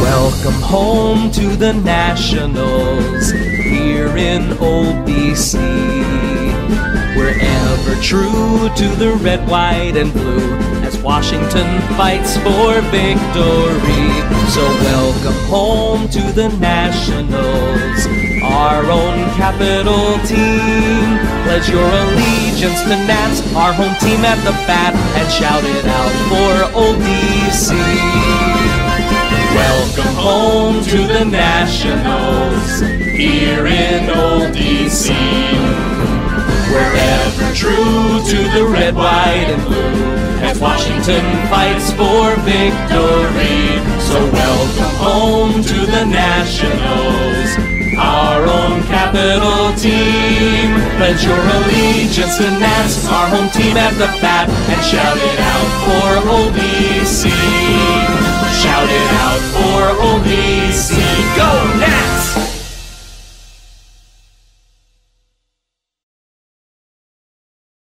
Welcome home to the Nationals here in Old DC. We're ever true to the red, white, and blue as Washington fights for victory. So welcome home to the Nationals, our own capital team. Pledge your allegiance to Nats, our home team at the bat, and shout it out for Old DC. Welcome home to the Nationals here in Old DC. We're ever true to the red, white, and blue as Washington fights for victory. So welcome home to the Nationals, our own capital team. Pledge your allegiance to Nats, our home team at the bat, and shout it out for OBC. Shout it out for Old DC. Go Nats!